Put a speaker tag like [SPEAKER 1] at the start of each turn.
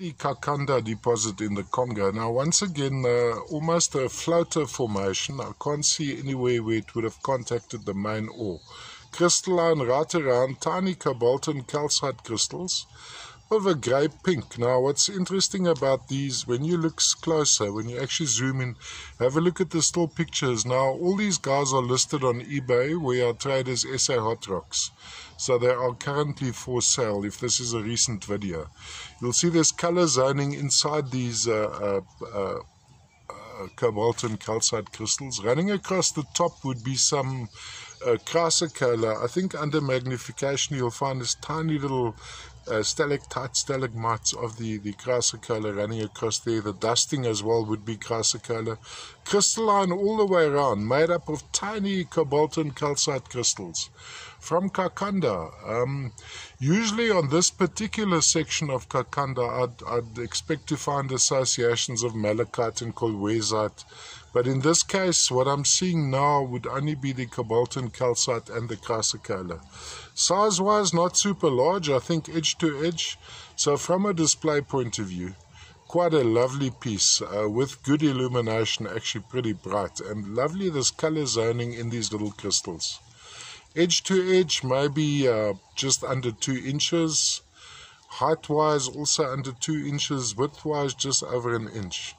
[SPEAKER 1] the Kakanda deposit in the Congo. Now, once again, uh, almost a floater formation. I can't see anywhere where it would have contacted the main ore. Crystalline right around, tiny cobaltoan calcite crystals of a grey pink. Now, what's interesting about these, when you look closer, when you actually zoom in, have a look at the still pictures. Now, all these guys are listed on eBay, where our traders SA Hot Rocks. So they are currently for sale if this is a recent video. You'll see there's color zoning inside these uh, uh, uh, uh cobaltoan calcite crystals. Running across the top would be some uh, chrysocolla. I think under magnification you'll find this tiny little uh, stalactites, stalagmites of the, the chrysocolla running across there. The dusting as well would be chrysocolla. Crystalline all the way around, made up of tiny cobaltoan calcite crystals from Kakanda. Um, usually on this particular section of Kakanda, I'd, I'd expect to find associations of malachite and kolwezite. But in this case, what I'm seeing now would only be the cobaltoan calcite and the chrysocolla. Size-wise, not super large, I think edge to edge. So from a display point of view, quite a lovely piece uh, with good illumination, actually pretty bright. And lovely this color zoning in these little crystals. Edge to edge, maybe uh, just under two inches. Height wise, also under two inches. Width wise, just over an inch.